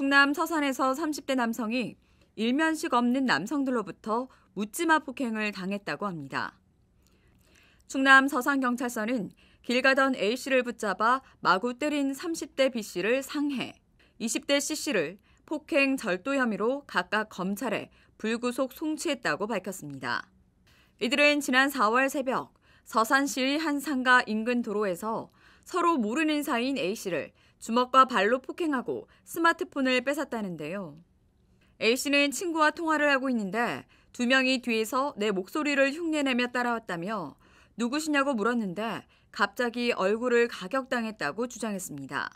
충남 서산에서 30대 남성이 일면식 없는 남성들로부터 묻지마 폭행을 당했다고 합니다. 충남 서산경찰서는 길 가던 A씨를 붙잡아 마구 때린 30대 B씨를 상해, 20대 C씨를 폭행 절도 혐의로 각각 검찰에 불구속 송치했다고 밝혔습니다. 이들은 지난 4월 새벽 서산시의 한 상가 인근 도로에서 서로 모르는 사이인 A씨를 주먹과 발로 폭행하고 스마트폰을 뺏었다는데요. A씨는 친구와 통화를 하고 있는데 두 명이 뒤에서 내 목소리를 흉내내며 따라왔다며 누구시냐고 물었는데 갑자기 얼굴을 가격당했다고 주장했습니다.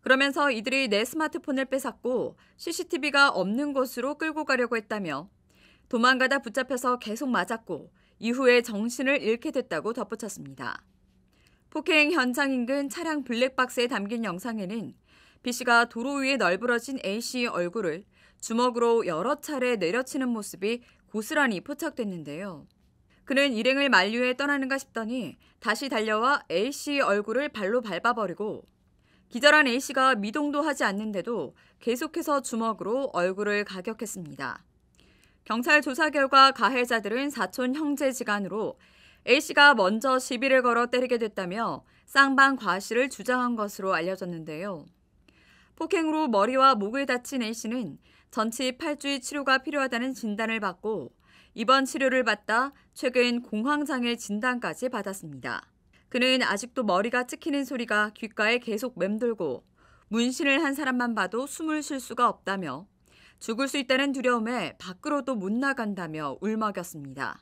그러면서 이들이 내 스마트폰을 뺏었고 CCTV가 없는 곳으로 끌고 가려고 했다며 도망가다 붙잡혀서 계속 맞았고 이후에 정신을 잃게 됐다고 덧붙였습니다. 폭행 현장 인근 차량 블랙박스에 담긴 영상에는 B씨가 도로 위에 널브러진 A씨의 얼굴을 주먹으로 여러 차례 내려치는 모습이 고스란히 포착됐는데요. 그는 일행을 만류해 떠나는가 싶더니 다시 달려와 A씨의 얼굴을 발로 밟아버리고 기절한 A씨가 미동도 하지 않는데도 계속해서 주먹으로 얼굴을 가격했습니다. 경찰 조사 결과 가해자들은 사촌 형제지간으로 A씨가 먼저 시비를 걸어 때리게 됐다며 쌍방 과실을 주장한 것으로 알려졌는데요. 폭행으로 머리와 목을 다친 A씨는 전치 8주의 치료가 필요하다는 진단을 받고 입원 치료를 받다 최근 공황장애 진단까지 받았습니다. 그는 아직도 머리가 찍히는 소리가 귓가에 계속 맴돌고 문신을 한 사람만 봐도 숨을 쉴 수가 없다며 죽을 수 있다는 두려움에 밖으로도 못 나간다며 울먹였습니다.